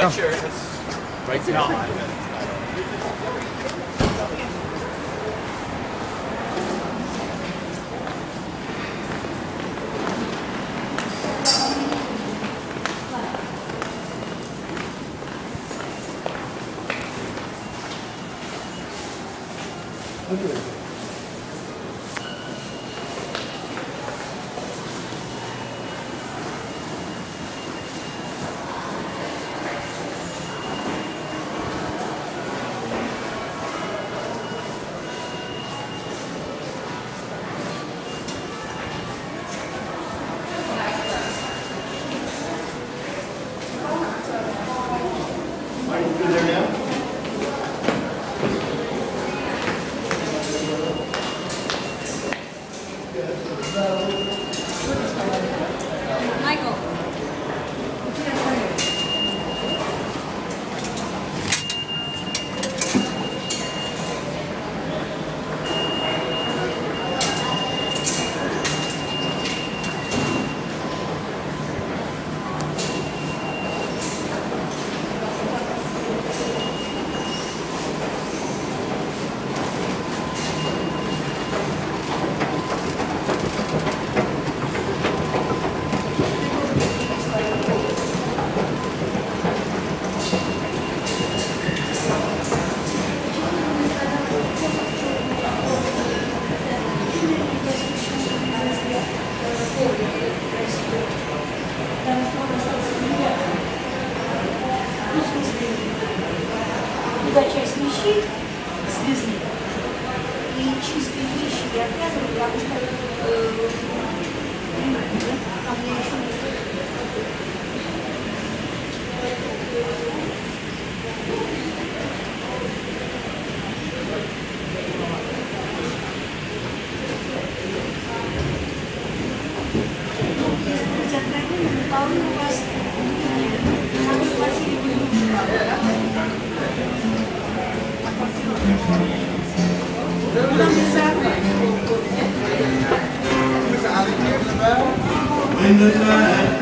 sweatshirt. It's right now. Michael. Вещей свезли. И чистые вещи я отвязываю, потому что э? А мне еще Быть откровенным, вполне In